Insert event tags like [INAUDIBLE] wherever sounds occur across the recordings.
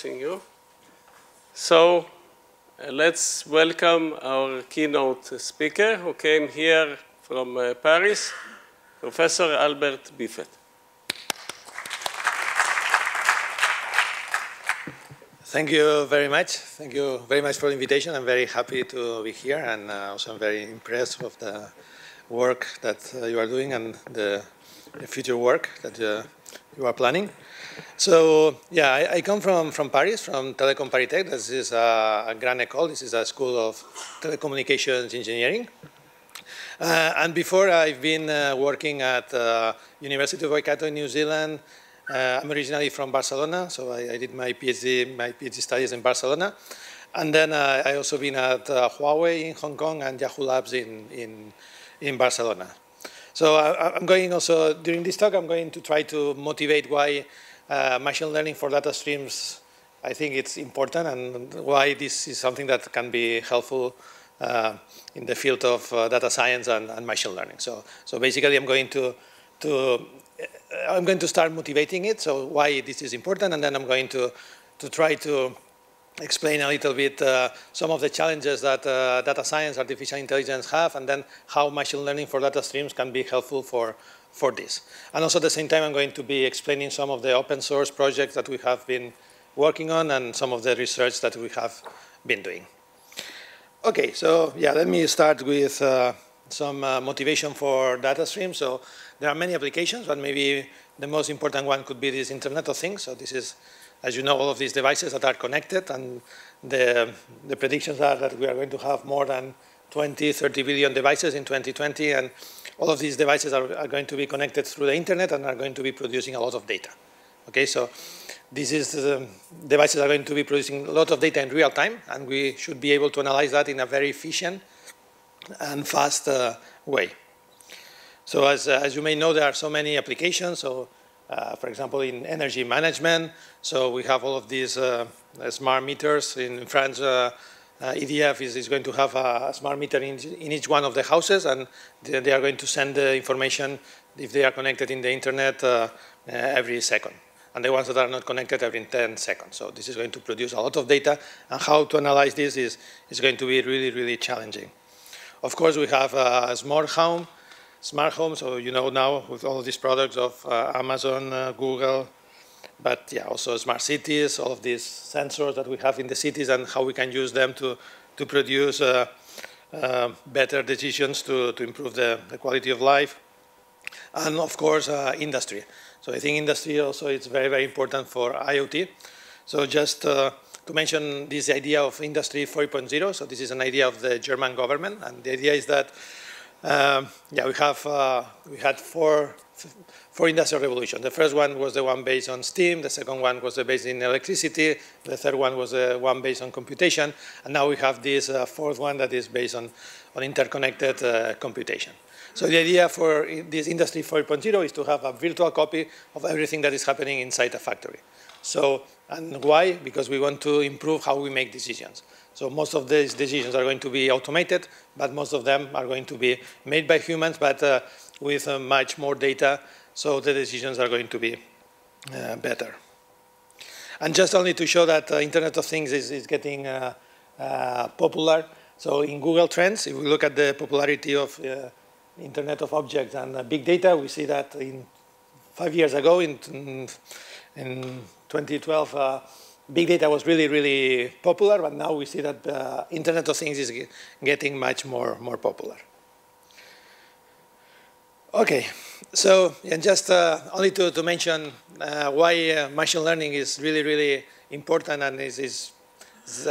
Seeing you. So uh, let's welcome our keynote speaker who came here from uh, Paris, Professor Albert Bifet. Thank you very much. Thank you very much for the invitation. I'm very happy to be here, and uh, also I'm very impressed with the work that uh, you are doing and the, the future work that uh, you are planning. So yeah, I, I, come from, from Paris, from Telecom ParisTech. This is a, a Grande École. This is a school of telecommunications engineering. Uh, and before I've been uh, working at uh, University of Waikato in New Zealand. Uh, I'm originally from Barcelona, so I, I, did my PhD, my PhD studies in Barcelona. And then uh, I also been at uh, Huawei in Hong Kong and Yahoo Labs in, in, in Barcelona. So I, I'm going also, during this talk, I'm going to try to motivate why uh, machine learning for data streams, I think it's important and why this is something that can be helpful uh, in the field of uh, data science and, and, machine learning. So, so basically I'm going to, to, uh, I'm going to start motivating it, so why this is important, and then I'm going to, to try to explain a little bit uh, some of the challenges that uh, data science, artificial intelligence have, and then how machine learning for data streams can be helpful for, for this. And also at the same time, I'm going to be explaining some of the open source projects that we have been working on and some of the research that we have been doing. Okay, so yeah, let me start with uh, some uh, motivation for data streams. So there are many applications, but maybe the most important one could be this Internet of Things. So this is, as you know, all of these devices that are connected, and the, the predictions are that we are going to have more than 20, 30 billion devices in 2020, and all of these devices are, are, going to be connected through the internet and are going to be producing a lot of data. Okay, so this is the devices are going to be producing a lot of data in real time, and we should be able to analyze that in a very efficient and fast uh, way. So as, uh, as you may know, there are so many applications. So uh, for example, in energy management, so we have all of these uh, smart meters. In France, uh, uh, EDF is, is, going to have a smart meter in, in, each one of the houses, and they, they, are going to send the information if they are connected in the internet uh, uh, every second. And the ones that are not connected every 10 seconds. So this is going to produce a lot of data, and how to analyze this is, is going to be really, really challenging. Of course, we have a smart home, smart home, so you know now with all these products of uh, Amazon, uh, Google, but yeah, also smart cities, all of these sensors that we have in the cities and how we can use them to, to produce uh, uh, better decisions to, to improve the, the, quality of life. And of course, uh, industry. So I think industry also is very, very important for IoT. So just uh, to mention this idea of Industry 4.0, so this is an idea of the German government, and the idea is that um, yeah, we have uh, we had four for industrial revolution. The first one was the one based on steam, the second one was the based in electricity, the third one was the one based on computation, and now we have this uh, fourth one that is based on, on interconnected uh, computation. So the idea for this Industry 4.0 is to have a virtual copy of everything that is happening inside a factory. So, and why? Because we want to improve how we make decisions. So most of these decisions are going to be automated, but most of them are going to be made by humans, but uh, with uh, much more data so the decisions are going to be uh, better. And just only to show that uh, Internet of Things is, is getting uh, uh popular. So in Google Trends, if we look at the popularity of uh, Internet of Objects and uh, big data, we see that in five years ago, in, in 2012, big data was really, really popular, but now we see that Internet of Things is getting much more, more popular. Okay, so and just uh, only to, to mention uh, why uh, machine learning is really, really important and is, is,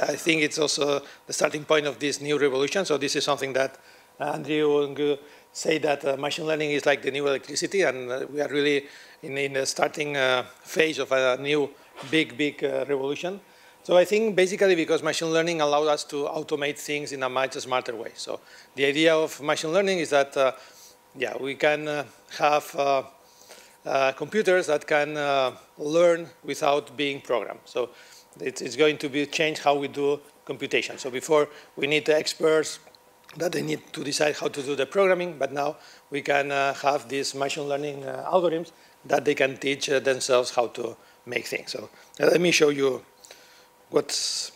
I think it's also the starting point of this new revolution. So this is something that Andrew Ng say that uh, machine learning is like the new electricity and uh, we are really in, in the starting uh, phase of a new big, big revolution. So I think basically because machine learning allowed us to automate things in a much smarter way. So the idea of machine learning is that yeah, we can uh, have uh, uh, computers that can learn without being programmed. So it's, it's going to be change how we do computation. So before we need experts that they need to decide how to do the programming, but now we can uh, have these machine learning uh, algorithms that they can teach uh, themselves how to make things. So let me show you what's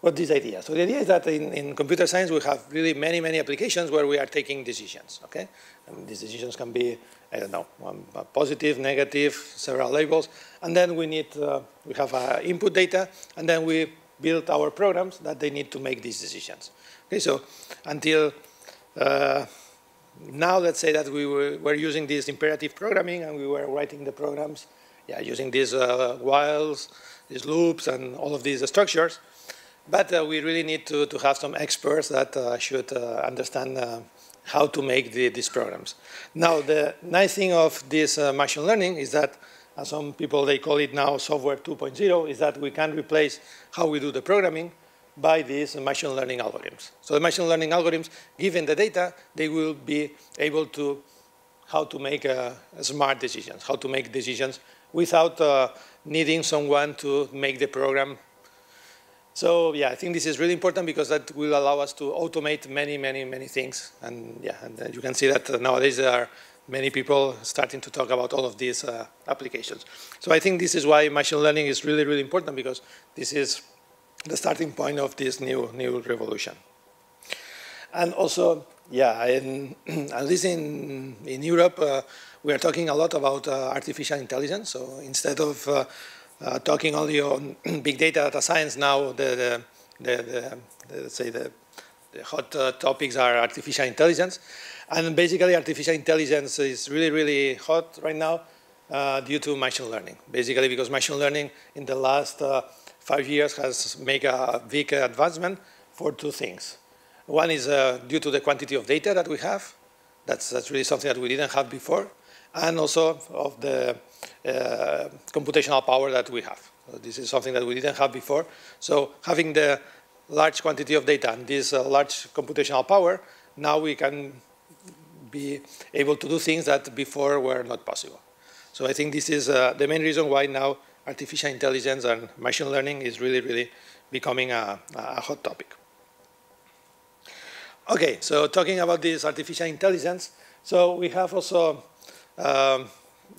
what this idea? So the idea is that in, in computer science we have really many, many applications where we are taking decisions, okay? And these decisions can be, I don't know, um, positive, negative, several labels. And then we need, uh, we have uh, input data, and then we build our programs that they need to make these decisions. Okay, so until uh, now, let's say that we were, were, using this imperative programming and we were writing the programs yeah, using these uh, whiles, these loops, and all of these structures. But uh, we really need to, to have some experts that uh, should uh, understand uh, how to make the, these programs. Now, the nice thing of this uh, machine learning is that some people, they call it now software 2.0, is that we can replace how we do the programming by these machine learning algorithms. So the machine learning algorithms, given the data, they will be able to how to make smart decisions, how to make decisions without uh, needing someone to make the program. So yeah, I think this is really important because that will allow us to automate many, many, many things. And yeah, and you can see that nowadays there are many people starting to talk about all of these uh, applications. So I think this is why machine learning is really, really important because this is the starting point of this new, new revolution. And also, yeah, in, [CLEARS THROAT] at least in, in Europe, uh, we are talking a lot about uh, artificial intelligence. So instead of uh, uh, talking only on [CLEARS THROAT] big data, data science, now the, the, the, the let's say the, hot topics are artificial intelligence. And basically, artificial intelligence is really, really hot right now uh, due to machine learning. Basically, because machine learning in the last uh, five years has made a big advancement for two things. One is uh, due to the quantity of data that we have. That's, that's really something that we didn't have before and also of the uh, computational power that we have. So this is something that we didn't have before. So having the large quantity of data and this uh, large computational power, now we can be able to do things that before were not possible. So I think this is uh, the main reason why now artificial intelligence and machine learning is really, really becoming a, a hot topic. Okay, so talking about this artificial intelligence, so we have also um,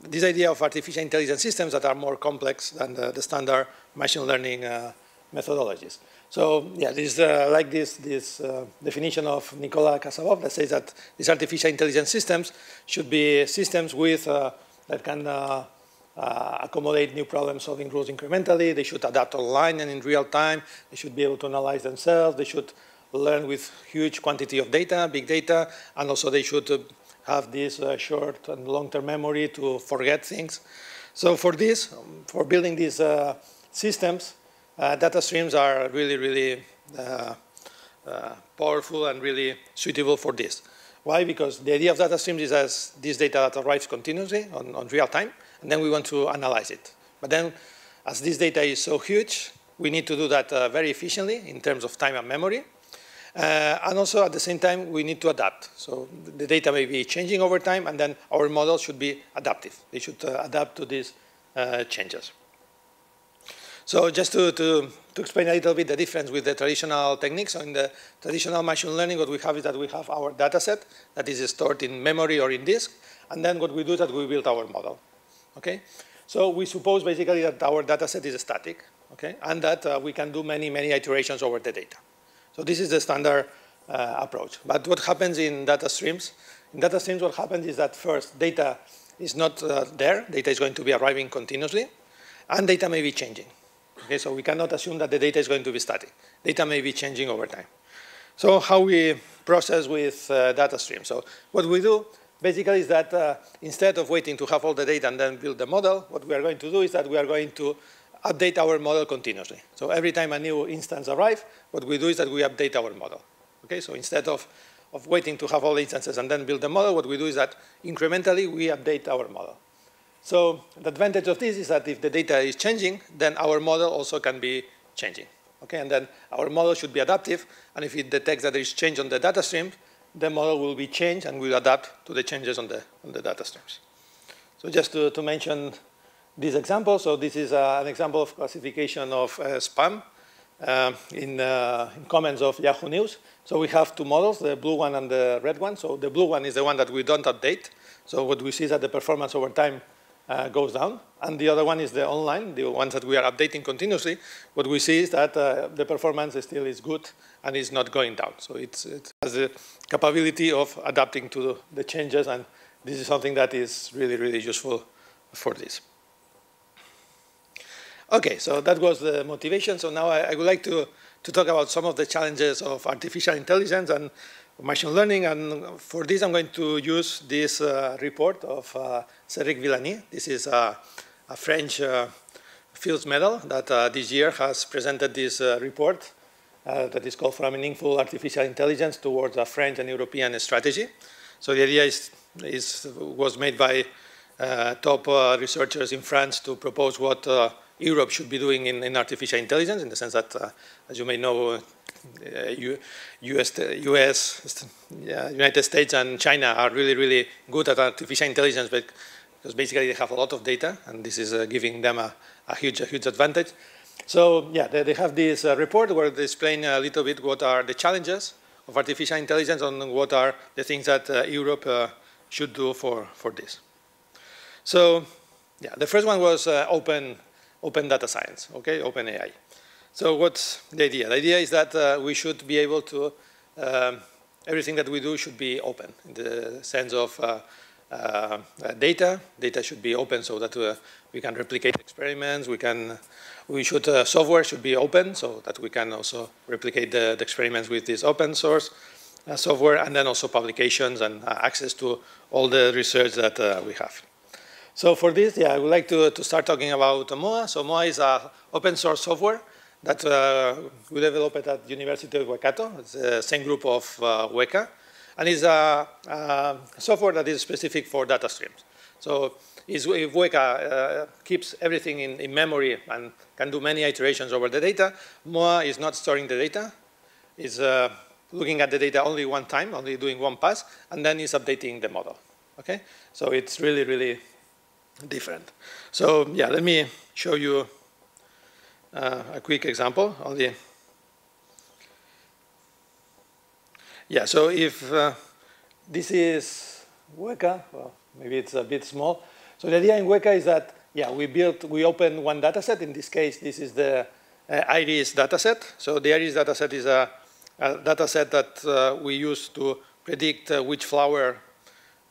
this idea of artificial intelligence systems that are more complex than the, the standard machine learning uh, methodologies. So yeah, this uh, like this, this uh, definition of Nikola Kasabov that says that these artificial intelligence systems should be systems with uh, that can uh, uh, accommodate new problem solving rules incrementally. They should adapt online and in real time. They should be able to analyze themselves. They should learn with huge quantity of data, big data, and also they should have this uh, short and long-term memory to forget things. So for this, for building these uh, systems, uh, data streams are really, really uh, uh, powerful and really suitable for this. Why? Because the idea of data streams is as this data that arrives continuously on, on real time, and then we want to analyze it. But then, as this data is so huge, we need to do that uh, very efficiently in terms of time and memory. Uh, and also at the same time, we need to adapt. So the data may be changing over time, and then our models should be adaptive. They should uh, adapt to these uh, changes. So just to, to, to, explain a little bit the difference with the traditional techniques, so in the traditional machine learning, what we have is that we have our data set that is stored in memory or in disk, and then what we do is that we build our model. Okay? So we suppose basically that our data set is static, okay? and that uh, we can do many, many iterations over the data. So this is the standard uh, approach. But what happens in data streams? In data streams, what happens is that first, data is not uh, there. Data is going to be arriving continuously, and data may be changing. Okay, so we cannot assume that the data is going to be static. Data may be changing over time. So how we process with uh, data streams? So what we do basically is that uh, instead of waiting to have all the data and then build the model, what we are going to do is that we are going to update our model continuously. So every time a new instance arrives, what we do is that we update our model. Okay, so instead of, of waiting to have all instances and then build the model, what we do is that incrementally we update our model. So the advantage of this is that if the data is changing, then our model also can be changing. Okay, and then our model should be adaptive, and if it detects that there is change on the data stream, the model will be changed and will adapt to the changes on the, on the data streams. So just to, to mention this example. So this is uh, an example of classification of uh, spam uh, in, in, comments of Yahoo News. So we have two models, the blue one and the red one. So the blue one is the one that we don't update. So what we see is that the performance over time uh, goes down. And the other one is the online, the ones that we are updating continuously. What we see is that uh, the performance still is good and is not going down. So it has the capability of adapting to the changes, and this is something that is really, really useful for this. Okay, so that was the motivation. So now I, I would like to, to talk about some of the challenges of artificial intelligence and machine learning. And for this, I'm going to use this uh, report of uh, Cedric Villani. This is a, a French uh, Fields Medal that uh, this year has presented this uh, report uh, that is called From Meaningful Artificial Intelligence Towards a French and European Strategy. So the idea is, is was made by top researchers in France to propose what Europe should be doing in, in artificial intelligence in the sense that, uh, as you may know, uh, US, US United States and China are really, really good at artificial intelligence because basically they have a lot of data and this is uh, giving them a, a, huge, a huge advantage. So yeah, they, they have this uh, report where they explain a little bit what are the challenges of artificial intelligence and what are the things that uh, Europe uh, should do for, for this. So yeah, the first one was open open data science, okay, open AI. So what's the idea? The idea is that uh, we should be able to, um, everything that we do should be open in the sense of uh, uh, data. Data should be open so that uh, we can replicate experiments. We can, we should, uh, software should be open so that we can also replicate the, the experiments with this open source uh, software and then also publications and access to all the research that we have. So for this, yeah, I would like to, to start talking about MOA. So MOA is an open source software that uh, we developed at University of Waikato. It's the same group of uh, Weka. And it's a, a, software that is specific for data streams. So if Weka uh, keeps everything in, in, memory and can do many iterations over the data, MOA is not storing the data. It's uh, looking at the data only one time, only doing one pass, and then it's updating the model. Okay? So it's really, really different. So yeah, let me show you uh, a quick example of the. Yeah, so if uh, this is Weka, well, maybe it's a bit small. So the idea in Weka is that, yeah, we built, we open one data set. In this case, this is the uh, iris data set. So the iris data set is a, a data set that uh, we use to predict uh, which flower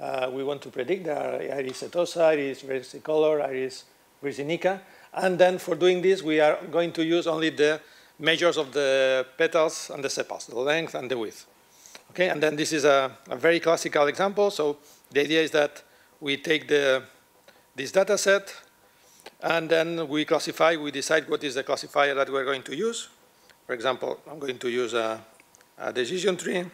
uh, we want to predict the iris setosa, iris versicolor, iris virginica. And then for doing this, we are going to use only the measures of the petals and the sepals, the length and the width. Okay, and then this is a, a very classical example. So the idea is that we take the, this data set, and then we classify, we decide what is the classifier that we're going to use. For example, I'm going to use a, a decision tree.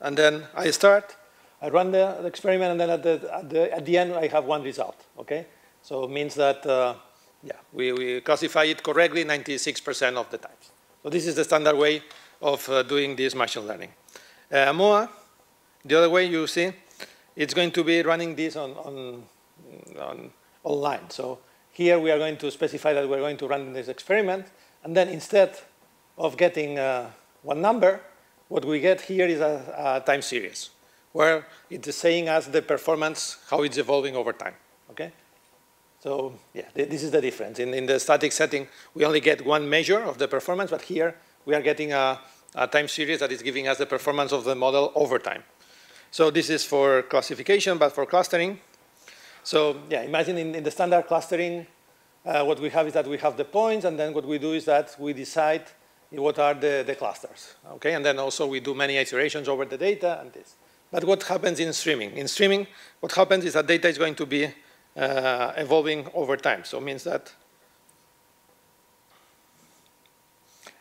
And then I start, I run the, the experiment, and then at the, at the, at, the, end, I have one result, okay? So it means that, uh, yeah, we, we classify it correctly 96% of the times. So this is the standard way of uh, doing this machine learning. Uh, MOA, the other way you see, it's going to be running this on, on, on online. So here we are going to specify that we're going to run this experiment, and then instead of getting uh, one number, what we get here is a, a time series where it's saying us the performance, how it's evolving over time, okay? So yeah, this is the difference. In, in, the static setting, we only get one measure of the performance, but here we are getting a, a, time series that is giving us the performance of the model over time. So this is for classification, but for clustering. So yeah, imagine in, in the standard clustering, uh, what we have is that we have the points, and then what we do is that we decide what are the, the clusters, okay? And then also we do many iterations over the data and this. But what happens in streaming? In streaming, what happens is that data is going to be uh, evolving over time. So it means that,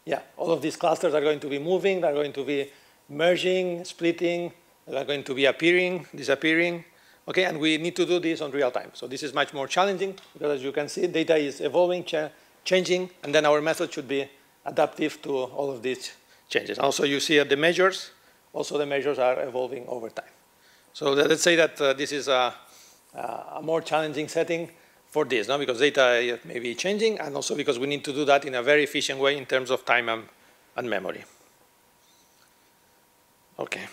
yeah, all of these clusters are going to be moving, they're going to be merging, splitting, they're going to be appearing, disappearing, okay? And we need to do this on real time. So this is much more challenging because as you can see, data is evolving, ch changing, and then our method should be adaptive to all of these changes. Also, you see the measures. Also, the measures are evolving over time. So let's say that uh, this is a, a, more challenging setting for this, no? because data may be changing, and also because we need to do that in a very efficient way in terms of time and, and memory. Okay.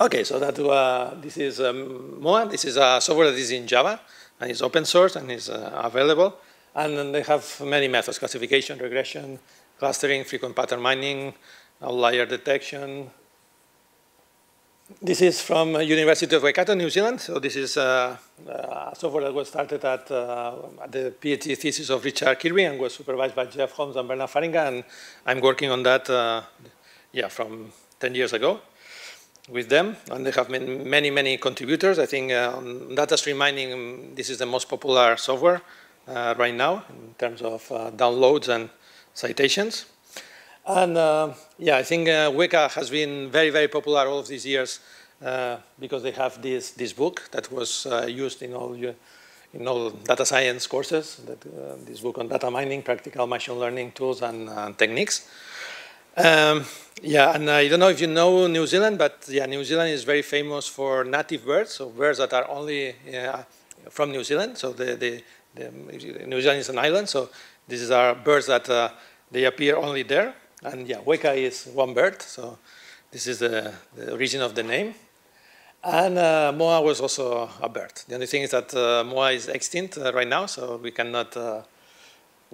Okay, so that uh, this is um, MOA. This is a software that is in Java and is open source and is uh, available. And then they have many methods, classification, regression, clustering, frequent pattern mining, outlier detection. This is from University of Waikato, New Zealand. So this is uh, uh, software that was started at, uh, at, the PhD thesis of Richard Kirkby and was supervised by Geoff Holmes and Bernhard Pfahringer. And I'm working on that, uh, yeah, from 10 years ago with them, and they have been many, many contributors. I think uh, on data stream mining, this is the most popular software uh, right now in terms of uh, downloads and citations. And uh, yeah, I think uh, Weka has been very, very popular all of these years uh, because they have this, this book that was used in all, in all data science courses, that, this book on data mining, practical machine learning tools and, techniques. Um, yeah, and I don't know if you know New Zealand, but yeah, New Zealand is very famous for native birds, so birds that are only uh, from New Zealand. So the, the, the, New Zealand is an island, so these are birds that uh, they appear only there. And yeah, Weka is one bird, so this is the, the origin of the name. And uh, Moa was also a bird. The only thing is that uh, Moa is extinct uh, right now, so we cannot uh,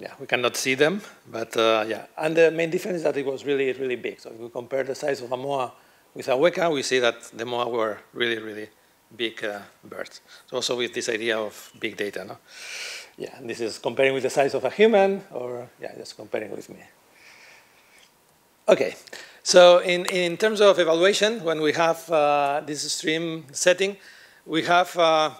yeah, we cannot see them, but uh, yeah. And the main difference is that it was really, really big. So if we compare the size of a moa with a weka, we see that the moa were really, really big uh, birds. So also with this idea of big data, no? Yeah, this is comparing with the size of a human, or yeah, just comparing with me. Okay, so in, in terms of evaluation, when we have uh, this stream setting, we have uh,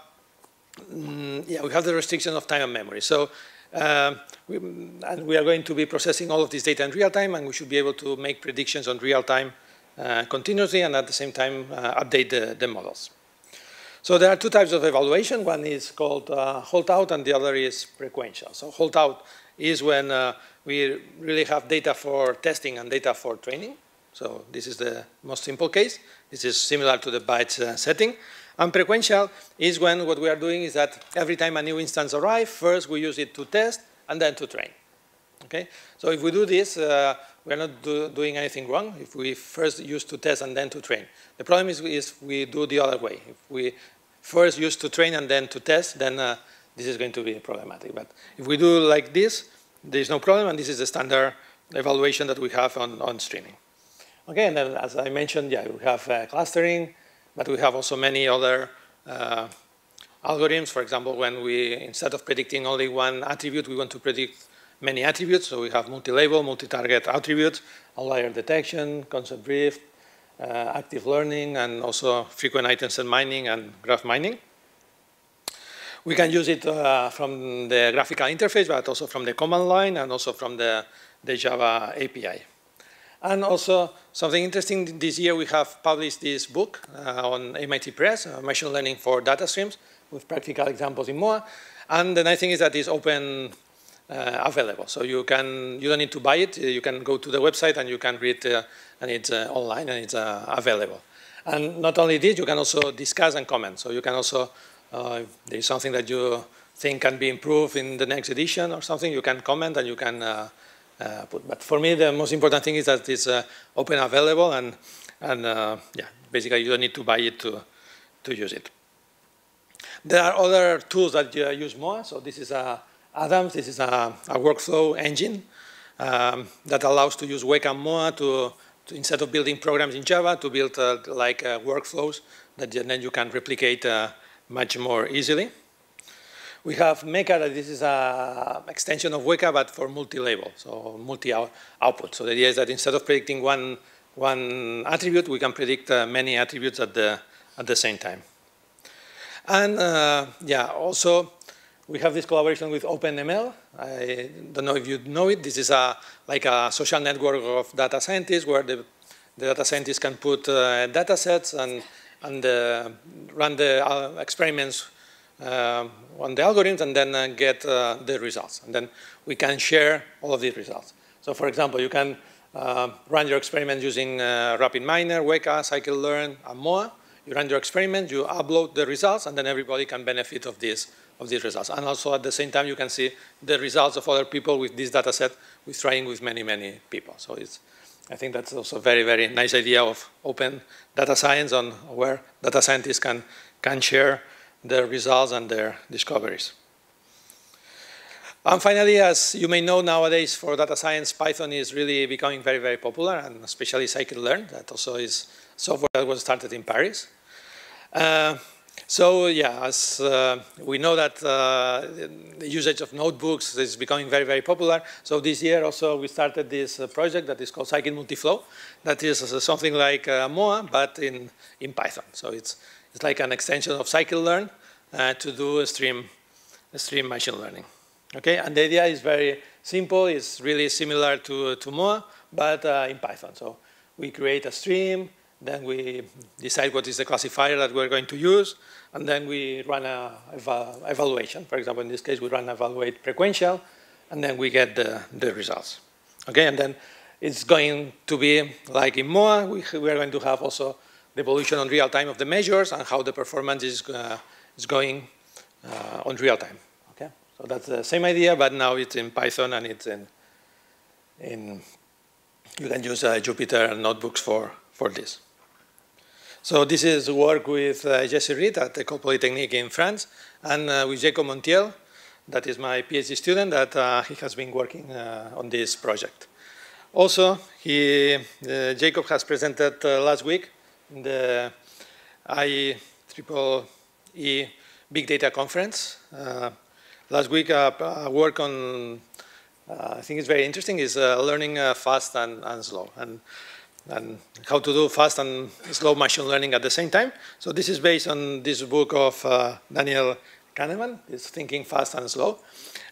mm, yeah, we have the restriction of time and memory. So uh, we, and we are going to be processing all of this data in real time, and we should be able to make predictions on real time uh, continuously, and at the same time uh, update the, the, models. So there are two types of evaluation. One is called uh, holdout, and the other is prequential. So holdout is when uh, we really have data for testing and data for training. So this is the most simple case. This is similar to the batch uh, setting. And prequential is when what we are doing is that every time a new instance arrives, first we use it to test and then to train. Okay? So if we do this, uh, we're not do, doing anything wrong if we first use to test and then to train. The problem is, is we do the other way. If we first use to train and then to test, then uh, this is going to be problematic. But if we do like this, there's no problem, and this is the standard evaluation that we have on, on streaming. Okay, and then as I mentioned, yeah, we have uh, clustering, but we have also many other uh, algorithms. For example, when we, instead of predicting only one attribute, we want to predict many attributes. So we have multi-label, multi-target attributes, outlier detection, concept drift, uh, active learning, and also frequent item set mining and graph mining. We can use it uh, from the graphical interface, but also from the command line and also from the, the Java API. And also, something interesting, this year we have published this book uh, on MIT Press, uh, Machine Learning for Data Streams, with practical examples in MOA. And the nice thing is that it's open uh, available. So you can you don't need to buy it. You can go to the website and you can read, uh, and it's uh, online and it's uh, available. And not only this, you can also discuss and comment. So you can also, if there is something that you think can be improved in the next edition or something, you can comment and you can uh, put. But for me, the most important thing is that it's uh, open available and, and uh, yeah, basically you don't need to buy it to, to use it. There are other tools that you use more. So this is a Adams. This is a, a workflow engine um, that allows to use Weka MOA to, to, instead of building programs in Java, to build uh, like uh, workflows that then you can replicate uh, much more easily. We have Meka, that this is an extension of Weka, but for multi-label, so multi-output. So the idea is that instead of predicting one, one attribute, we can predict uh, many attributes at the, at the same time. And uh, yeah, also we have this collaboration with OpenML. I don't know if you know it. This is a, like a social network of data scientists where the, the data scientists can put uh, data sets and, and uh, run the uh, experiments uh, on the algorithms and then uh, get uh, the results. And then we can share all of these results. So for example, you can run your experiment using RapidMiner, Weka, Scikit-learn, and MOA. You run your experiment, you upload the results, and then everybody can benefit of this of these results. And also at the same time, you can see the results of other people with this data set with trying with many, many people. So it's, I think that's also a very, very nice idea of open data science on where data scientists can, can share their results and their discoveries. And finally, as you may know nowadays for data science, Python is really becoming very, very popular, and especially scikit-learn, that also is software that was started in Paris. Uh, so yeah, as uh, we know that uh, the usage of notebooks is becoming very, very popular. So this year also we started this uh, project that is called Scikit Multiflow. That is uh, something like uh, MOA, but in, in Python. So it's, it's like an extension of scikit-learn uh, to do stream, stream machine learning. Okay, and the idea is very simple. It's really similar to, to MOA, but in Python. So we create a stream, then we decide what is the classifier that we're going to use, and then we run an eva evaluation. For example, in this case, we run evaluate prequential, and then we get the, the results. Okay, and then it's going to be like in MOA, we, we are going to have also the evolution on real time of the measures and how the performance is, uh, is going uh, on real time. Okay, so that's the same idea, but now it's in Python and it's in, in you can use uh, Jupyter notebooks for, for this. So this is work with uh, Jesse Read at École Polytechnique in France, and uh, with Jacob Montiel, that is my PhD student, that uh, he has been working uh, on this project. Also, he, uh, Jacob has presented uh, last week the IEEE Big Data Conference. last week, uh, work on, I think it's very interesting, is learning fast and, and slow. And and how to do fast and slow machine learning at the same time. So this is based on this book of uh, Daniel Kahneman, it's Thinking Fast and Slow.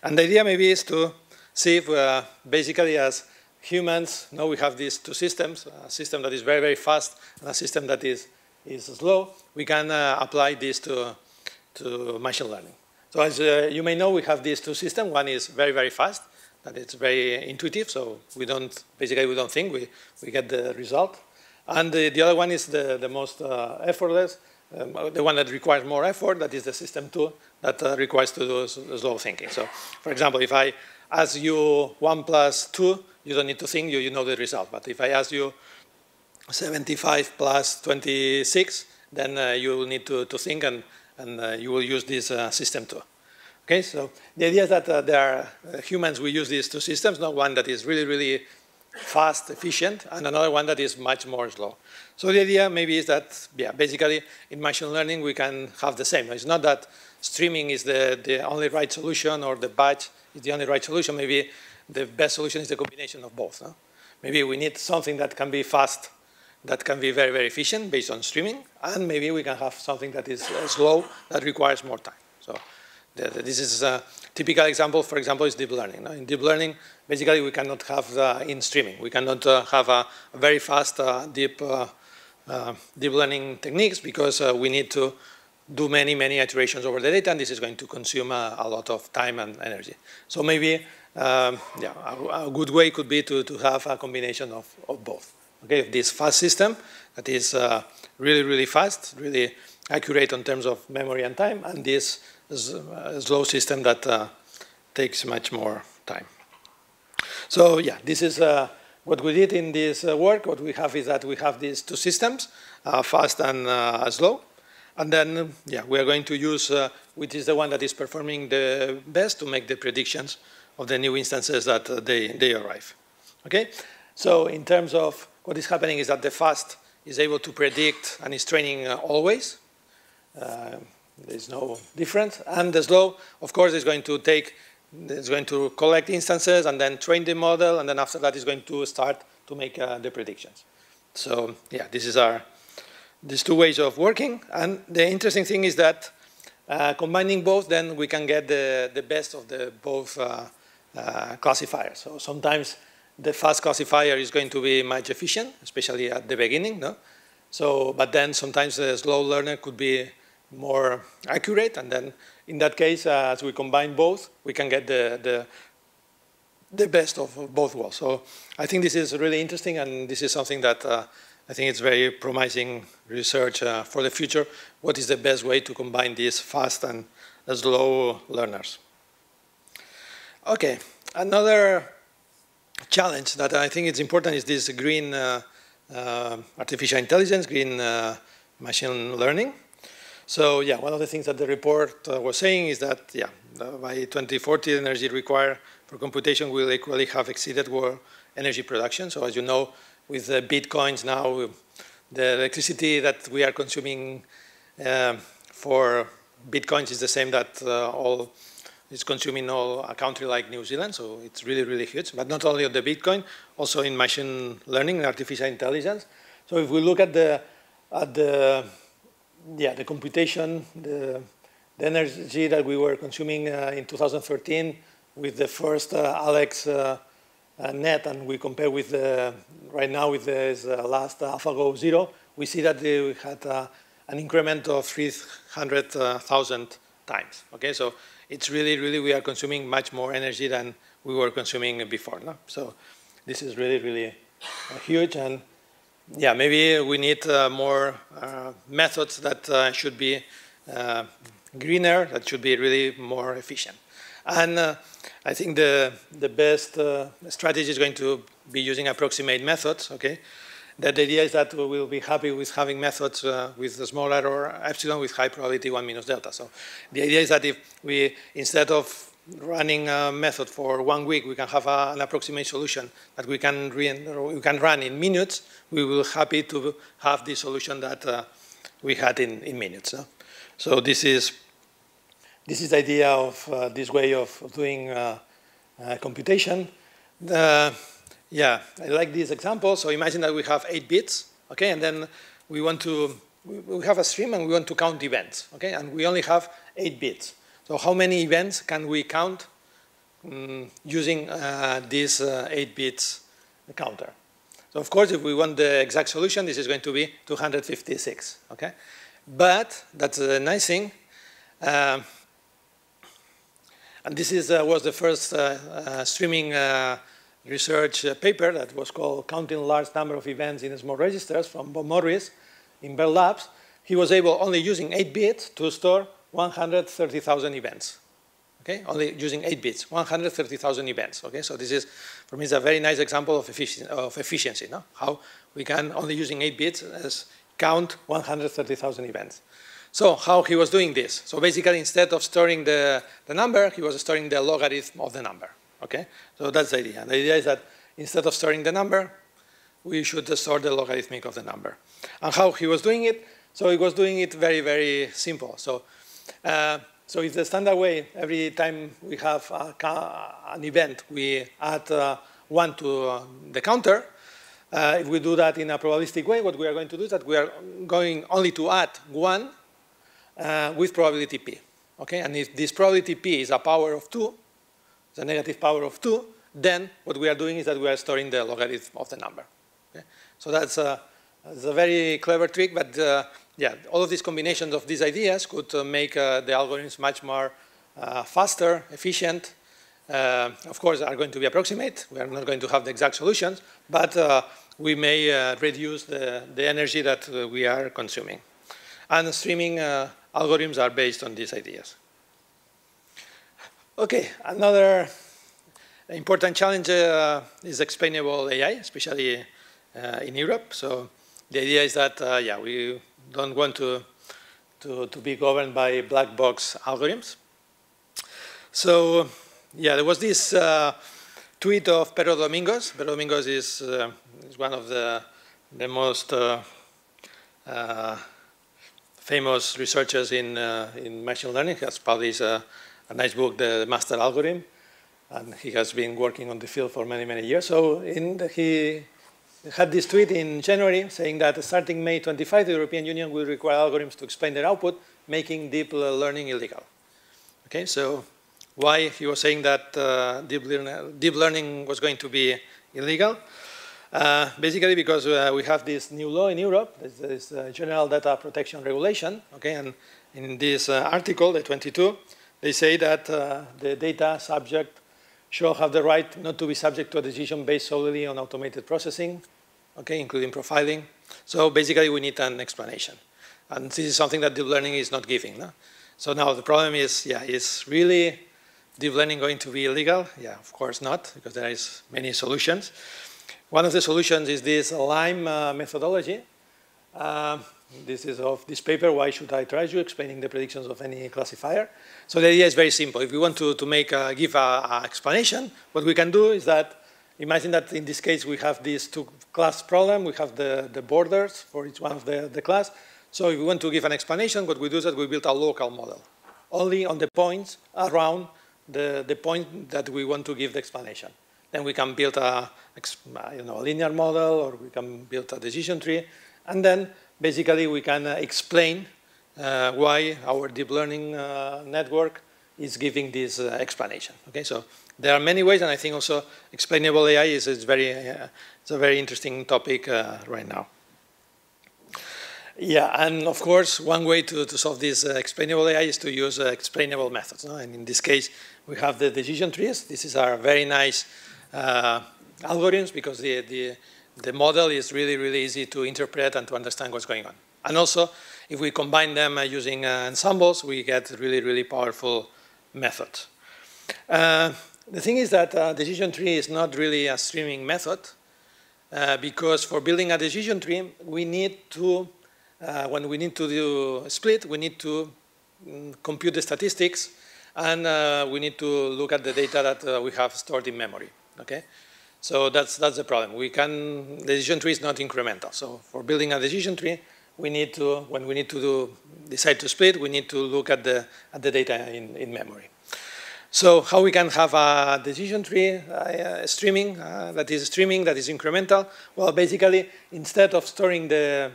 And the idea maybe is to see if uh, basically as humans, now we have these two systems, a system that is very, very fast and a system that is, is slow, we can uh, apply this to, to machine learning. So as uh, you may know, we have these two systems. One is very, very fast, that it's very intuitive, so we don't, basically we don't think, we, we get the result. And the, the other one is the, the most uh, effortless, um, the one that requires more effort, that is the system two, that uh, requires to do slow thinking. So, for example, if I ask you 1 plus 2, you don't need to think, you, you know the result. But if I ask you 75 plus 26, then uh, you will need to, to think and, and uh, you will use this uh, system two. Okay, so the idea is that uh, there are uh, humans, we use these two systems, not one that is really, really fast, efficient, and another one that is much more slow. So the idea maybe is that, yeah, basically in machine learning we can have the same. It's not that streaming is the, the only right solution or the batch is the only right solution. Maybe the best solution is the combination of both. No? Maybe we need something that can be fast, that can be very, very efficient based on streaming, and maybe we can have something that is uh, slow, that requires more time. So this is a typical example, for example, is deep learning. In deep learning, basically we cannot have the, in streaming, we cannot uh, have a, very fast uh, deep, uh, uh deep learning techniques because uh, we need to do many, many iterations over the data, and this is going to consume a, a lot of time and energy. So maybe, um, yeah, a, a, good way could be to, to have a combination of, of both. Okay, this fast system that is uh, really, really fast, really accurate in terms of memory and time, and this slow system that uh, takes much more time. So yeah, this is uh, what we did in this uh, work. What we have is that we have these two systems, uh, fast and uh, slow. And then, yeah, we are going to use uh, which is the one that is performing the best to make the predictions of the new instances that they, they arrive. Okay? So in terms of what is happening is that the fast is able to predict and is training always. There's no difference. And the slow, of course, is going to take, it's going to collect instances and then train the model, and then after that, it's going to start to make uh, the predictions. So yeah, this is our, these two ways of working. And the interesting thing is that uh, combining both, then we can get the, the best of the both uh, uh, classifiers. So sometimes the fast classifier is going to be much efficient, especially at the beginning, no? So, but then sometimes the slow learner could be more accurate. And then in that case, uh, as we combine both, we can get the, the, the best of both worlds. So I think this is really interesting, and this is something that uh, I think it's very promising research uh, for the future. What is the best way to combine these fast and slow learners? Okay, another challenge that I think is important is this green uh, uh, artificial intelligence, green uh, machine learning. So yeah, one of the things that the report uh, was saying is that yeah, by 2040, the energy required for computation will equally have exceeded world energy production. So as you know, with the bitcoins now, the electricity that we are consuming uh, for bitcoins is the same that uh, all is consuming all a country like New Zealand. So it's really, really huge. But not only on the Bitcoin, also in machine learning and artificial intelligence. So if we look at the at the yeah the computation, the, the energy that we were consuming uh, in 2013 with the first uh, Alex uh, net, and we compare with the, right now with the last AlphaGo zero, we see that we had an increment of 300,000 times. Okay, so it's really, really, we are consuming much more energy than we were consuming before. No? So this is really, really huge. And yeah, maybe we need uh, more uh, methods that uh, should be greener, that should be really more efficient. And uh, I think the, the best uh, strategy is going to be using approximate methods, okay? That the idea is that we will be happy with having methods uh, with the small error epsilon with high probability 1 minus delta. So the idea is that if we, instead of running a method for one week, we can have a, an approximate solution that we can, we can run in minutes, we will happy to have the solution that uh, we had in, in minutes. So this is, this is the idea of uh, this way of doing uh, uh, computation. Yeah, I like this example. So imagine that we have eight bits, okay, and then we want to, we have a stream and we want to count events, okay, and we only have eight bits. So how many events can we count um, using uh, this uh, eight bits counter? So of course, if we want the exact solution, this is going to be 256, okay? But that's a nice thing. Um, and this is, uh, was the first uh, uh, streaming research uh, paper that was called Counting Large Number of Events in Small Registers from Bob Morris in Bell Labs. He was able, only using 8 bits, to store 130,000 events. Okay, only using 8 bits, 130,000 events. Okay, so this is, for me, it's a very nice example of, effici of efficiency, no? how we can, only using 8 bits, as count 130,000 events. So how he was doing this? So basically, instead of storing the, the number, he was storing the logarithm of the number. Okay, so that's the idea. The idea is that instead of storing the number, we should store the logarithmic of the number. And how he was doing it? So he was doing it very, very simple. So, uh, so it's the standard way. Every time we have an event, we add uh, one to uh, the counter. Uh, if we do that in a probabilistic way, what we are going to do is that we are going only to add one uh, with probability p. Okay, and if this probability p is a power of two, the negative power of 2, then what we are doing is that we are storing the logarithm of the number. Okay? So that's a, that's a, very clever trick, but yeah, all of these combinations of these ideas could uh, make uh, the algorithms much more uh, faster, efficient. Uh, of course, are going to be approximate. We are not going to have the exact solutions, but uh, we may reduce the, the energy that we are consuming. And streaming algorithms are based on these ideas. Okay, another important challenge uh, is explainable AI, especially uh, in Europe. So the idea is that, uh, yeah, we don't want to, to, to, be governed by black box algorithms. So, yeah, there was this uh, tweet of Pedro Domingos. Pedro Domingos is, uh, is one of the, the most uh, famous researchers in, in machine learning. He has published a a nice book, The Master Algorithm, and he has been working on the field for many, many years. So the, he had this tweet in January saying that starting May 25, the European Union will require algorithms to explain their output, making deep learning illegal. Okay, so why he was saying that uh, deep, learning, deep, learning was going to be illegal? Uh, basically because uh, we have this new law in Europe, this, uh, General Data Protection Regulation, okay, and in this uh, article, the 22, they say that uh, the data subject shall have the right not to be subject to a decision based solely on automated processing, okay, including profiling. So basically, we need an explanation. And this is something that deep learning is not giving. No? So now the problem is, yeah, is really deep learning going to be illegal? Yeah, of course not, because there is many solutions. One of the solutions is this LIME uh, methodology. Uh, this is of this paper, Why Should I Trust You, explaining the predictions of any classifier. So the idea is very simple. If we want to, to make a, give an explanation, what we can do is that, imagine that in this case we have these two class problem, we have the, the borders for each one of the, the class. So if we want to give an explanation, what we do is that we build a local model, only on the points around the, the point that we want to give the explanation. Then we can build a, you know, a linear model, or we can build a decision tree, and then basically we can uh, explain uh, why our deep learning uh, network is giving this uh, explanation. Okay, so there are many ways, and I think also explainable AI is, is very, uh, it's a very interesting topic uh, right now. Yeah, and of course, one way to, to solve this explainable AI is to use explainable methods. No? And in this case, we have the decision trees. This is our very nice algorithms because the, the the model is really, really easy to interpret and to understand what's going on. And also, if we combine them uh, using uh, ensembles, we get really, really powerful methods. Uh, the thing is that uh, decision tree is not really a streaming method uh, because for building a decision tree, we need to, uh, when we need to do a split, we need to mm, compute the statistics and we need to look at the data that we have stored in memory. Okay, so that's, that's the problem. We can, the decision tree is not incremental. So for building a decision tree, we need to, when we need to do, decide to split, we need to look at the, at the data in, in memory. So how we can have a decision tree uh, streaming, uh, that is streaming, that is incremental? Well, basically, instead of storing the,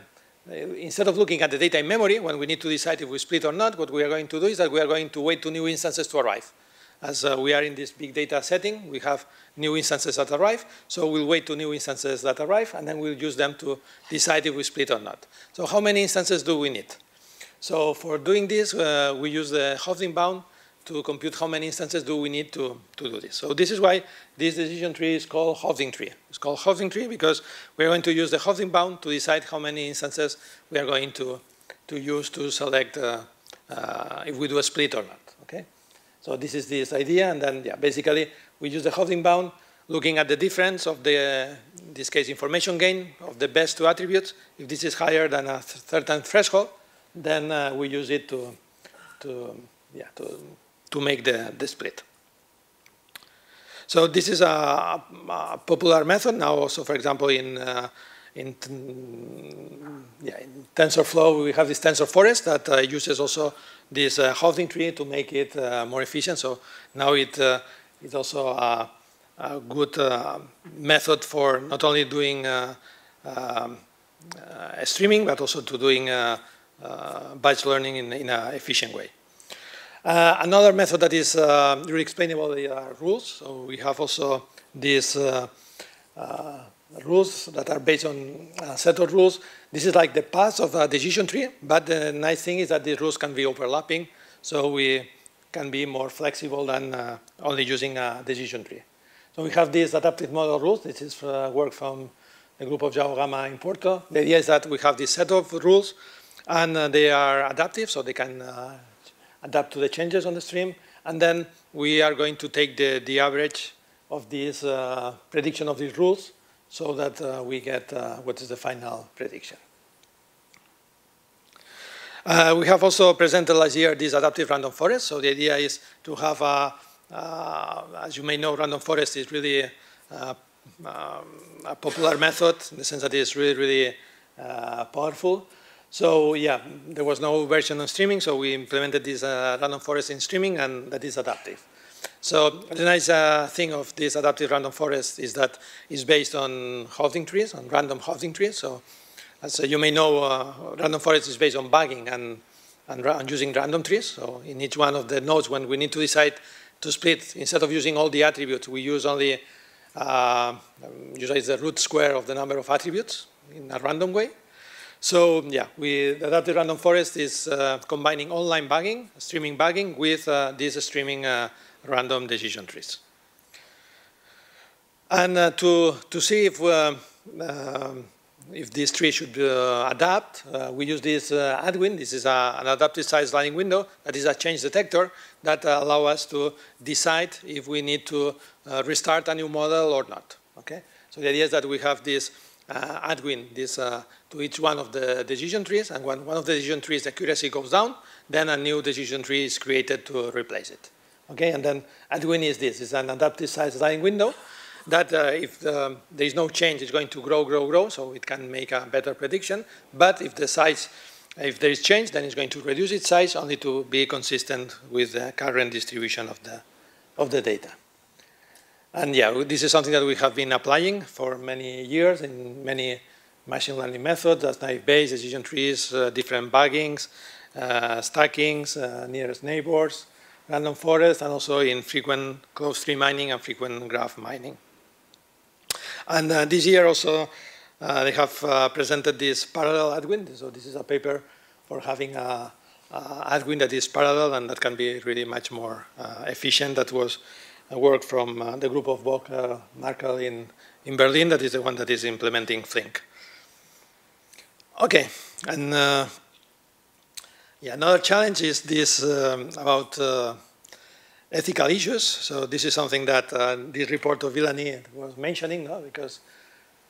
uh, instead of looking at the data in memory, when we need to decide if we split or not, what we are going to do is that we are going to wait to new instances to arrive. As uh, we are in this big data setting, we have new instances that arrive. So we'll wait to new instances that arrive, and then we'll use them to decide if we split or not. So how many instances do we need? So for doing this, uh, we use the Hoeffding bound to compute how many instances do we need to, to do this. So this is why this decision tree is called Hoeffding tree. It's called Hoeffding tree because we're going to use the Hoeffding bound to decide how many instances we are going to, to use to select uh, uh, if we do a split or not? So this is this idea, and then yeah, basically we use the Hoeffding bound, looking at the difference of the, in this case, information gain of the best two attributes. If this is higher than a certain threshold, then uh, we use it to, to, yeah, to, to make the, the split. So this is a, a, popular method now also, for example, in, uh, in, yeah, in, TensorFlow, we have this tensor forest that uh, uses also this uh, Hoeffding tree to make it uh, more efficient. So now it uh, it's also a, a good uh, method for not only doing uh, um, uh, streaming, but also to doing uh, batch learning in, in an efficient way. another method that is really explainable are rules. So we have also these rules that are based on a set of rules. This is like the path of a decision tree, but the nice thing is that these rules can be overlapping. So we can be more flexible than uh, only using a decision tree. So we have these adaptive model rules. This is uh, work from the group of João Gama in Porto. The idea is that we have this set of rules, and uh, they are adaptive, so they can uh, adapt to the changes on the stream. And then we are going to take the, the average of this uh, prediction of these rules so that uh, we get what is the final prediction. Uh, we have also presented last year this adaptive random forest. So the idea is to have a, uh, as you may know, random forest is really uh, um, a popular method in the sense that it's really, really uh, powerful. So yeah, there was no version on streaming, so we implemented this uh, random forest in streaming, and that is adaptive. So the nice uh, thing of this adaptive random forest is that it's based on Hoeffding trees, on random Hoeffding trees. So as you may know, uh, random forest is based on bagging and, and, and, using random trees. So in each one of the nodes, when we need to decide to split, instead of using all the attributes, we use only, uh, usually the root square of the number of attributes in a random way. So yeah, we, the adaptive random forest is uh, combining online bagging, streaming bagging, with uh, these streaming uh, random decision trees. And uh, to, to see if uh, um, if this tree should uh, adapt, uh, we use this uh, ADWIN. This is a, an adaptive size sliding window that is a change detector that allow us to decide if we need to uh, restart a new model or not. Okay. So the idea is that we have this uh, ADWIN this, uh, to each one of the decision trees, and when one of the decision trees the accuracy goes down, then a new decision tree is created to replace it. Okay, and then ADWIN is this, it's an adaptive size sliding window that uh, if um, there is no change, it's going to grow, grow, grow, so it can make a better prediction. But if the size, if there is change, then it's going to reduce its size only to be consistent with the current distribution of the, of the data. And yeah, this is something that we have been applying for many years in many machine learning methods, as naive Bayes, decision trees, uh, different baggings, uh, stackings, uh, nearest neighbors, random forest, and also in frequent closed tree mining and frequent graph mining. And uh, this year also, uh, they have uh, presented this parallel ADWIN. So this is a paper for having a, a ADWIN that is parallel and that can be really much more efficient. That was a work from the group of Volker Markl in, in Berlin. That is the one that is implementing Flink. Okay, and uh, yeah, another challenge is this um, about uh, ethical issues. So this is something that uh, this report of Villani was mentioning, no? because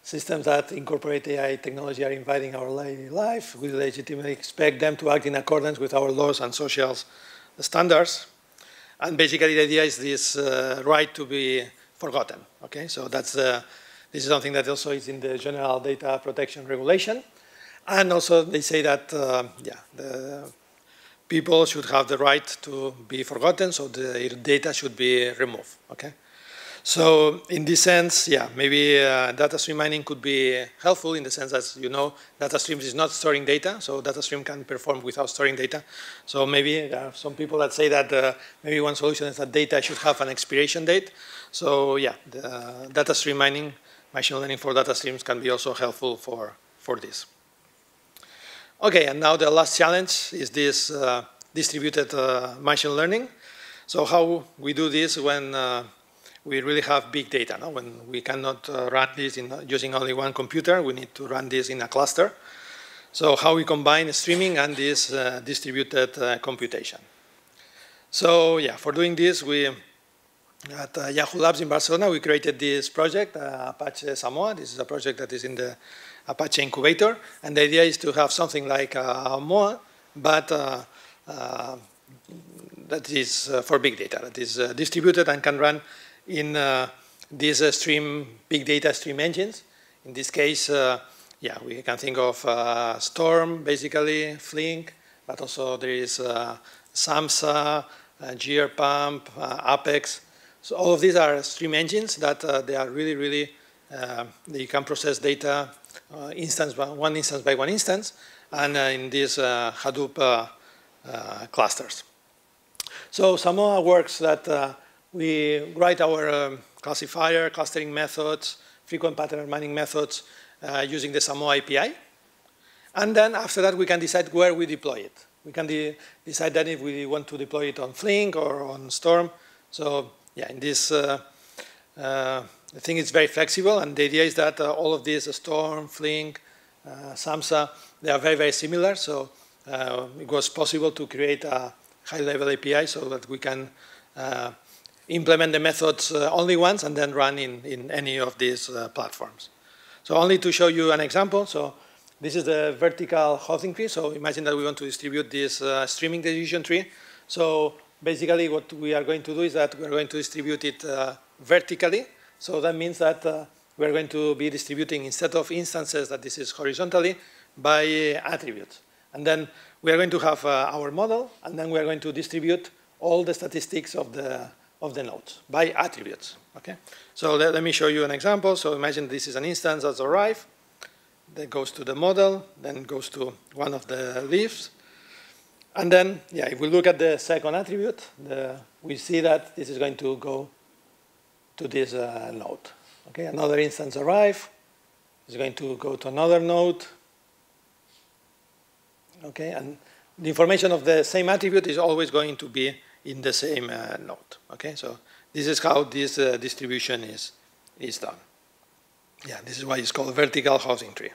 systems that incorporate AI technology are invading our life. We legitimately expect them to act in accordance with our laws and social standards. And basically the idea is this uh, right to be forgotten. Okay, so that's uh, this is something that also is in the General Data Protection Regulation. And also they say that, uh, yeah, the people should have the right to be forgotten, so the data should be removed, okay? So in this sense, yeah, maybe uh, data stream mining could be helpful in the sense that, you know, data streams is not storing data, so data stream can perform without storing data. So maybe there are some people that say that uh, maybe one solution is that data should have an expiration date. So yeah, the data stream mining, machine learning for data streams can be also helpful for, for this. Okay, and now the last challenge is this uh, distributed uh, machine learning. So how we do this when uh, we really have big data, no? when we cannot uh, run this in, using only one computer, we need to run this in a cluster. So how we combine streaming and this uh, distributed uh, computation. So yeah, for doing this, we at Yahoo Labs in Barcelona, we created this project, Apache Samoa. This is a project that is in the Apache incubator. And the idea is to have something like a MOA, but uh, uh, that is uh, for big data, that is distributed and can run in these stream, big data stream engines. In this case, yeah, we can think of Storm, basically, Flink, but also there is Samza, uh, Gearpump, uh, Apex. So all of these are stream engines that uh, they are really, really, they can process data uh, instance by one instance by one instance, and uh, in these uh, Hadoop clusters. So Samoa works that we write our um, classifier, clustering methods, frequent pattern mining methods using the Samoa API. And then after that, we can decide where we deploy it. We can de decide then if we want to deploy it on Flink or on Storm. So yeah, in this uh, uh, I think it's very flexible, and the idea is that uh, all of these, uh, Storm, Flink, uh, Samza, they are very, very similar. So uh, it was possible to create a high-level API so that we can uh, implement the methods uh, only once and then run in, in any of these platforms. So only to show you an example. So this is the vertical Hoeffding tree. So imagine that we want to distribute this streaming decision tree. So basically what we are going to do is that we're going to distribute it vertically so that means that uh, we're going to be distributing, instead of instances that this is horizontally, by attributes. And then we are going to have uh, our model, and then we are going to distribute all the statistics of the, of the nodes by attributes. Okay? So let, let me show you an example. So imagine this is an instance that's arrived, that goes to the model, then goes to one of the leaves. And then, yeah, if we look at the second attribute, the, we see that this is going to go to this uh, node. Okay, another instance arrive, is going to go to another node. Okay, and the information of the same attribute is always going to be in the same uh, node. Okay, so this is how this uh, distribution is, is done. Yeah, this is why it's called vertical Hoeffding tree.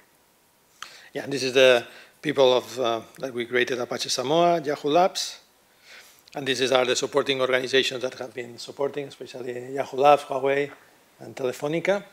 yeah, this is the people of uh, that we created Apache Samoa, Yahoo Labs, and these are the supporting organizations that have been supporting, especially Yahoo Labs, Huawei, and Telefonica.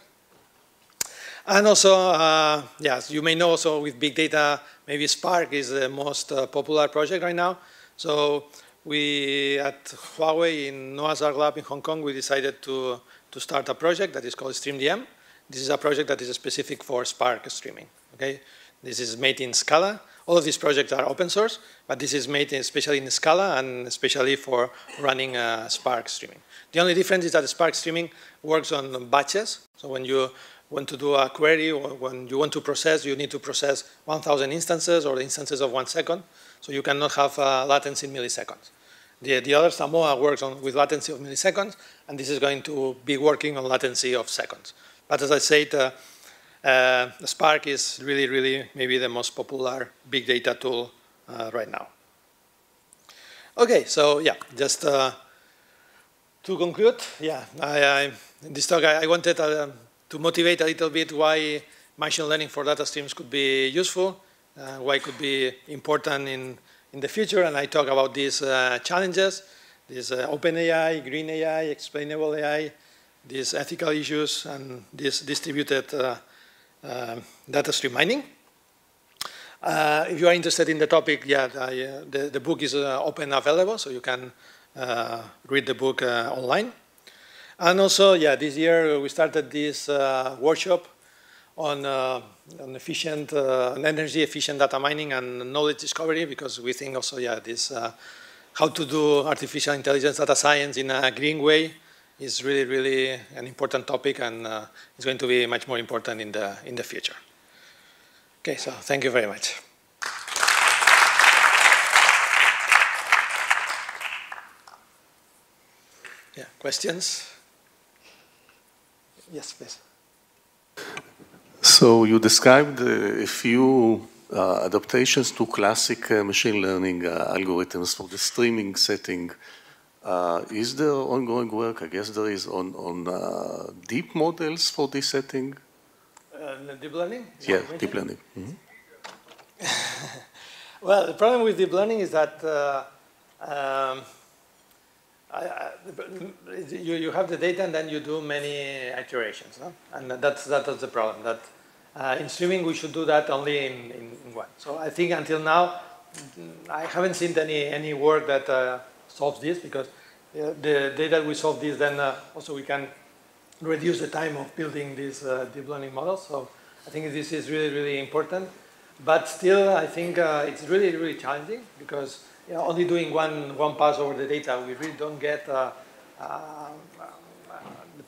And also, uh, yes, you may know also with big data, maybe Spark is the most uh, popular project right now. So we, at Huawei in Noah's Ark Lab in Hong Kong, we decided to, to start a project that is called StreamDM. This is a project that is specific for Spark streaming, okay? This is made in Scala. All of these projects are open source, but this is made especially in Scala and especially for running uh, Spark streaming. The only difference is that Spark streaming works on batches. So when you want to do a query or when you want to process, you need to process 1,000 instances or instances of one second. So you cannot have uh, latency in milliseconds. The, the other Samoa works on, with latency of milliseconds, and this is going to be working on latency of seconds. But as I said, uh, uh, Spark is really, really maybe the most popular big data tool uh, right now. Okay, so yeah, just uh, to conclude, yeah, I, I, in this talk I, I wanted uh, to motivate a little bit why machine learning for data streams could be useful, uh, why it could be important in, in the future, and I talk about these uh, challenges, this open AI, green AI, explainable AI, these ethical issues, and this distributed data stream mining. Uh, if you are interested in the topic, yeah, I, uh, the, the book is open available, so you can read the book online. And also, yeah, this year we started this workshop on, uh, on efficient, uh, energy efficient data mining and knowledge discovery because we think also, yeah, this uh, how to do artificial intelligence data science in a green way is really, really an important topic and uh, it's going to be much more important in the, in the future. Okay, so thank you very much. Yeah, questions? Yes, please. So you described uh, a few uh, adaptations to classic uh, machine learning uh, algorithms for the streaming setting. Uh, is there ongoing work, I guess there is, on, on uh, deep models for this setting? Uh, deep learning? Yeah, deep learning. Mm -hmm. [LAUGHS] well, the problem with deep learning is that uh, um, I, I, you, you have the data and then you do many iterations, no? and that's, that's the problem. That uh, in streaming we should do that only in, in, in, one. So I think until now I haven't seen any, any work that uh, solves this because the day that we solve this, then uh, also we can reduce the time of building these uh, deep learning models. So I think this is really, really important. But still, I think uh, it's really, really challenging because you know, only doing one, one pass over the data, we really don't get uh, uh,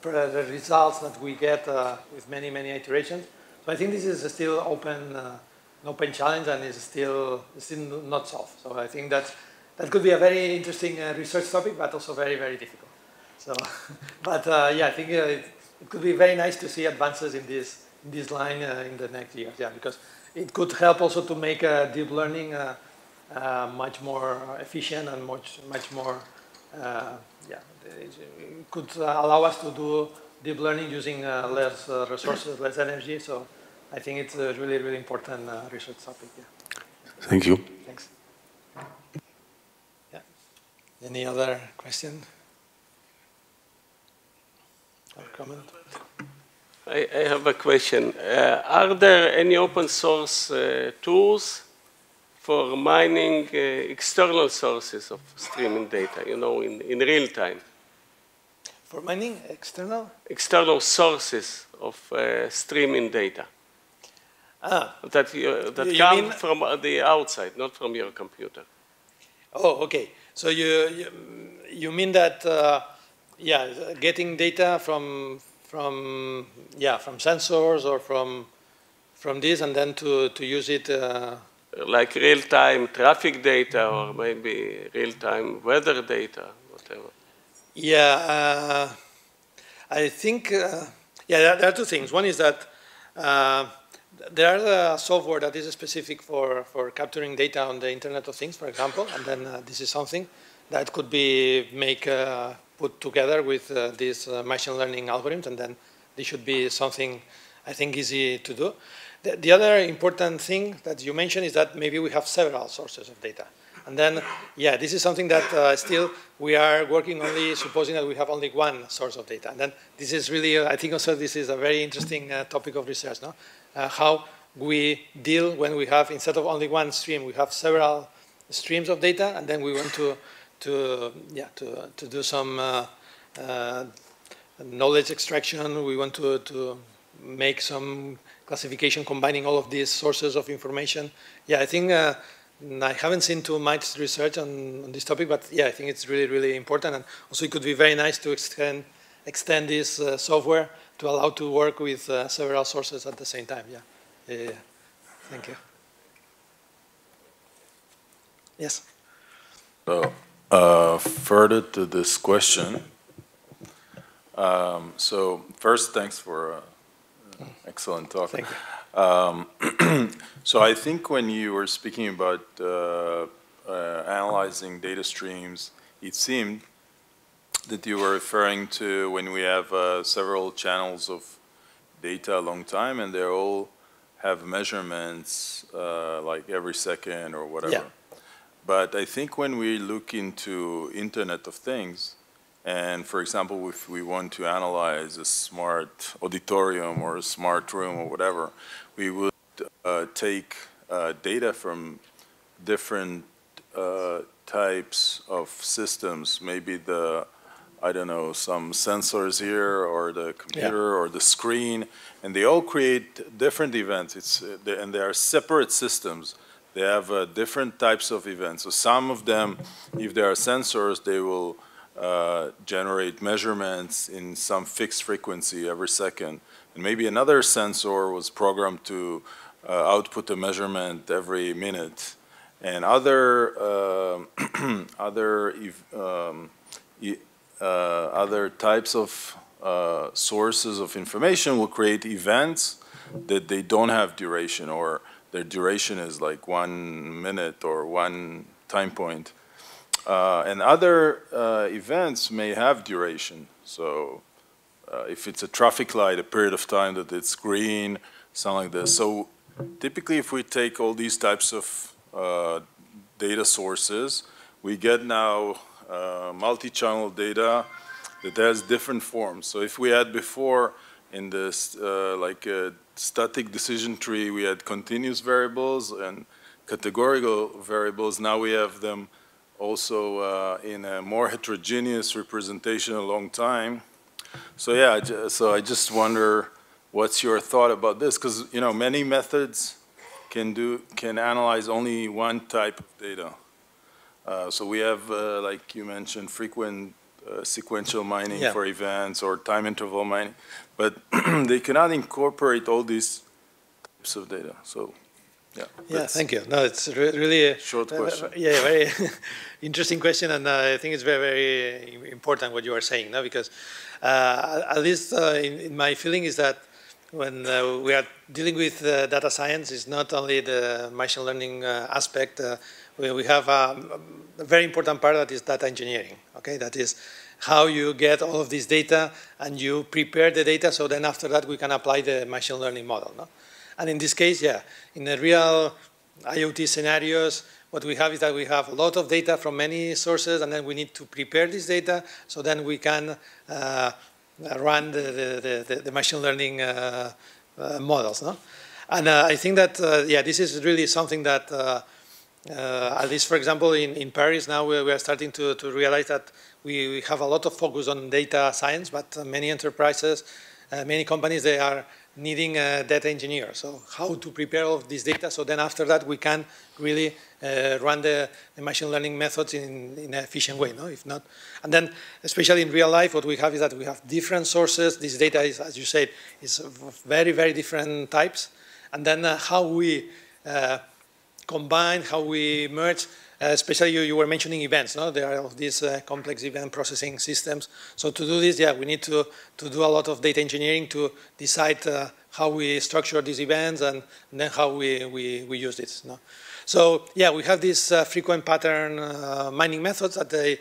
the, results that we get with many, many iterations. So I think this is still open, an open challenge and is still, still not solved. So I think that that could be a very interesting uh, research topic, but also very, very difficult. So, [LAUGHS] but uh, yeah, I think uh, it, it, could be very nice to see advances in this in this line uh, in the next years. Yeah, because it could help also to make uh, deep learning uh, much more efficient and much much more. yeah, it could allow us to do deep learning using less resources, less energy. So, I think it's a really, really important research topic. Yeah. Thank you. Thanks. Any other question or comment? I, I have a question. Uh, are there any open source uh, tools for mining uh, external sources of streaming data, you know, in, in real time? For mining external? External sources of uh, streaming data. Ah. That, you, that you come mean... from the outside, not from your computer. Oh, okay. So you, you, you mean that, uh, yeah, getting data from, from, yeah, from sensors or from, from this and then to, to use it? Uh, like real-time traffic data or maybe real-time weather data, whatever. Yeah, uh, I think, uh, yeah, there, there, are two things. One is that uh, there is a software that is specific for, for capturing data on the Internet of Things, for example, and then uh, this is something that could be make uh, put together with uh, these uh, machine learning algorithms, and then this should be something I think easy to do. The, the, other important thing that you mentioned is that maybe we have several sources of data. And then, yeah, this is something that uh, still we are working only, supposing that we have only one source of data. And then this is really, uh, I think also this is a very interesting topic of research, no? Uh, how we deal when we have, instead of only one stream, we have several streams of data, and then we want to, to yeah, to, to do some uh, uh, knowledge extraction. We want to, to make some classification combining all of these sources of information. Yeah, I think I haven't seen too much research on, on, this topic, but yeah, I think it's really, really important. And also it could be very nice to extend, extend this uh, software to allow to work with uh, several sources at the same time. Yeah. yeah, yeah. Thank you. Yes. So, uh, further to this question, um, so first, thanks for uh, excellent talk. Thank you. Um, [CLEARS THROAT] so I think when you were speaking about uh, uh, analyzing data streams, it seemed that you were referring to when we have uh, several channels of data a long time and they all have measurements uh, like every second or whatever. Yeah. But I think when we look into Internet of Things, and for example, if we want to analyze a smart auditorium or a smart room or whatever, we would uh, take uh, data from different uh, types of systems, maybe the, I don't know, some sensors here or the computer yeah. or the screen, and they all create different events. It's, uh, and they are separate systems. They have uh, different types of events. So some of them, if there are sensors, they will uh, generate measurements in some fixed frequency every second. And maybe another sensor was programmed to uh, output a measurement every minute. And other, uh, [CLEARS THROAT] other, um, other types of uh, sources of information will create events that they don't have duration or their duration is like one minute or one time point. Uh, and other uh, events may have duration. So uh, if it's a traffic light, a period of time that it's green, something like this. So typically if we take all these types of uh, data sources, we get now uh, multi-channel data that has different forms. So if we had before in this uh, like static decision tree, we had continuous variables and categorical variables. Now we have them also uh, in a more heterogeneous representation a long time. So yeah, so I just wonder what's your thought about this? Because you know many methods can do can analyze only one type of data. Uh, so we have, uh, like you mentioned, frequent uh, sequential mining yeah. for events or time interval mining, but [CLEARS THROAT] they cannot incorporate all these types of data. So yeah. Yeah, thank you. No, it's re really a short question. Yeah, very [LAUGHS] interesting question, and uh, I think it's very, very important what you are saying, no? because uh, at least uh, in, in, my feeling is that when uh, we are dealing with uh, data science, it's not only the machine learning aspect. We, we, have um, a very important part that is data engineering. Okay, that is how you get all of this data and you prepare the data, so then after that we can apply the machine learning model. No? And in this case, yeah, in the real IoT scenarios, what we have is that we have a lot of data from many sources, and then we need to prepare this data, so then we can uh, run the, the, the, the, machine learning uh, uh, models. No? And uh, I think that, uh, yeah, this is really something that, uh, at least, for example, in, in Paris now, we, we are starting to, to realize that we, we have a lot of focus on data science, but many enterprises, many companies, they are needing a data engineer. So how to prepare all of this data so then after that we can really uh, run the, the, machine learning methods in, in an efficient way, no? If not, and then especially in real life, what we have is that we have different sources. This data is, as you said, is very, very different types. And then uh, how we uh, combine, how we merge especially you, you were mentioning events, no? There are all these uh, complex event processing systems. So to do this, yeah, we need to, to do a lot of data engineering to decide uh, how we structure these events and, then how we, we, we use this. No? So yeah, we have these uh, frequent pattern uh, mining methods that they,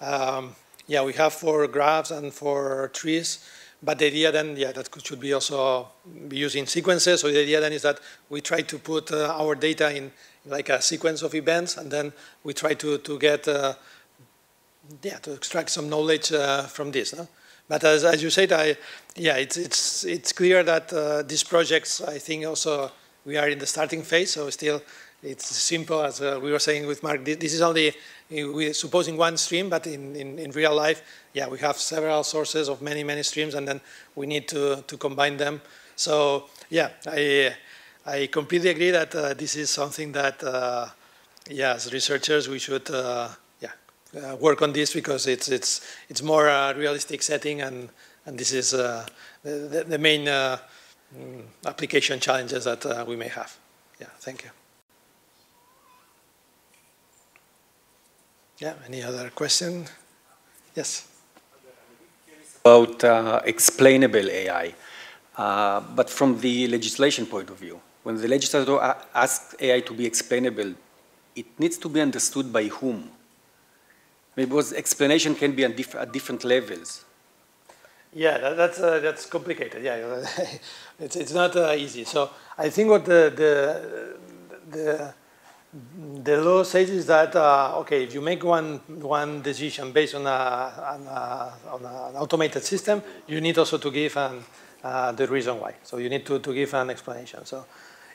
um, yeah, we have for graphs and for trees. but the idea then, yeah, that could, should be also be used in sequences. So the idea then is that we try to put uh, our data in like a sequence of events, and then we try to to get, uh, yeah, to extract some knowledge uh, from this. No? But as, as you said, I, yeah, it's it's it's clear that uh, these projects, I think, also we are in the starting phase. So still, it's simple as uh, we were saying with Mark. This is only we're supposing one stream, but in, in, in real life, yeah, we have several sources of many, many streams, and then we need to, to combine them. So, yeah, I, I completely agree that uh, this is something that, uh, yeah, as researchers, we should, uh, yeah, uh, work on this because it's, it's, it's more a realistic setting, and, and this is uh, the, the, main uh, mm, application challenges that we may have. Yeah, thank you. Yeah, any other question? Yes. About explainable AI, but from the legislation point of view. When the legislator asks AI to be explainable, it needs to be understood by whom? Because explanation can be diff at different levels. Yeah, that, that's uh, that's complicated. Yeah, [LAUGHS] it's it's not uh, easy. So I think what the the the the law says is that uh, okay, if you make one one decision based on, a, on, a, on an automated system, you need also to give an, uh, the reason why. So you need to, to give an explanation. So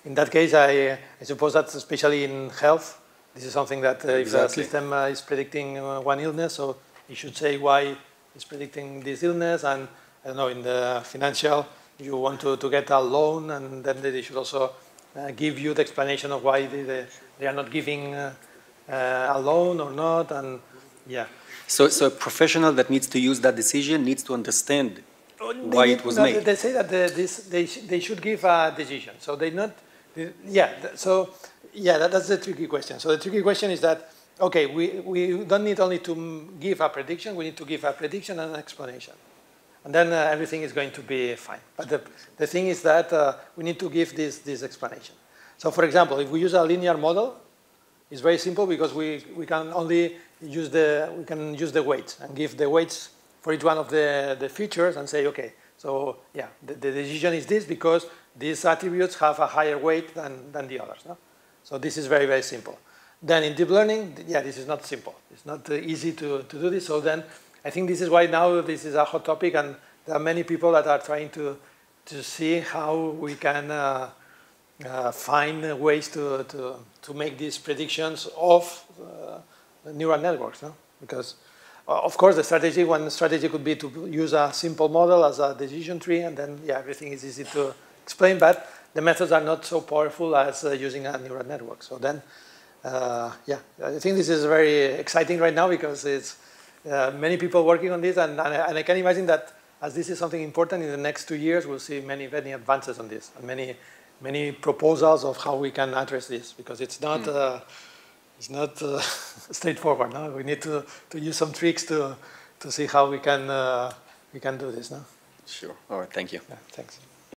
in that case, I, I suppose that especially in health, this is something that uh, if the system uh, is predicting uh, one illness, so you should say why it's predicting this illness, and I don't know in the financial, you want to, to get a loan, and then they should also uh, give you the explanation of why they, they, they are not giving uh, uh, a loan or not, and yeah. So, so a professional that needs to use that decision needs to understand oh, why it was no, made. They say that the, this, they, sh they should give a decision. So they not, yeah. So yeah, that, that's the tricky question. So the tricky question is that okay, we, we don't need only to give a prediction, we need to give a prediction and an explanation and then uh, everything is going to be fine. But the, the thing is that uh, we need to give this, this explanation. So for example, if we use a linear model, it's very simple because we, we can only use the, we can use the weights and give the weights for each one of the, the features and say, okay, so yeah, the, the decision is this because these attributes have a higher weight than, than the others. No? So this is very, very simple. Then in deep learning, yeah, this is not simple. It's not uh, easy to, to do this. So then I think this is why now this is a hot topic, and there are many people that are trying to to see how we can uh, uh, find ways to, to to make these predictions of uh, neural networks. No? Because of course the strategy one strategy could be to use a simple model as a decision tree, and then yeah everything is easy to explain. But the methods are not so powerful as uh, using a neural network. So then. Uh, yeah, I think this is very exciting right now because it's uh, many people working on this, and, and, I, and I can imagine that as this is something important in the next two years, we'll see many, many advances on this, and many, many proposals of how we can address this, because it's not, mm. uh, it's not uh, [LAUGHS] straightforward. No? We need to, to use some tricks to, to see how we can, uh, we can do this. No? Sure. All right. Thank you. Yeah, thanks.